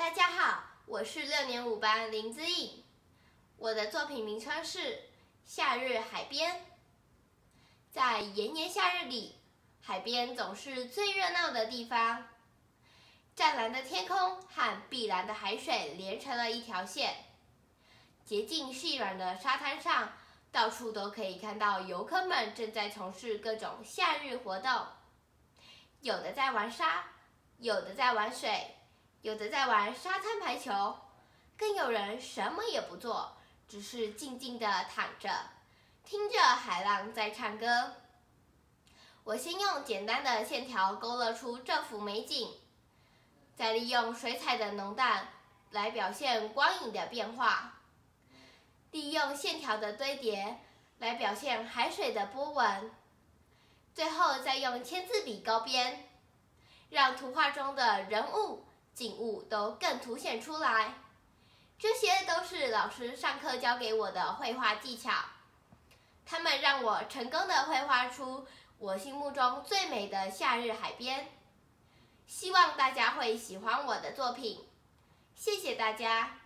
大家好，我是六年五班林姿颖，我的作品名称是《夏日海边》。在炎炎夏日里，海边总是最热闹的地方。湛蓝的天空和碧蓝的海水连成了一条线，洁净细软的沙滩上，到处都可以看到游客们正在从事各种夏日活动，有的在玩沙，有的在玩水。有的在玩沙滩排球，更有人什么也不做，只是静静地躺着，听着海浪在唱歌。我先用简单的线条勾勒出这幅美景，再利用水彩的浓淡来表现光影的变化，利用线条的堆叠来表现海水的波纹，最后再用签字笔勾边，让图画中的人物。景物都更凸显出来，这些都是老师上课教给我的绘画技巧，他们让我成功的绘画出我心目中最美的夏日海边。希望大家会喜欢我的作品，谢谢大家。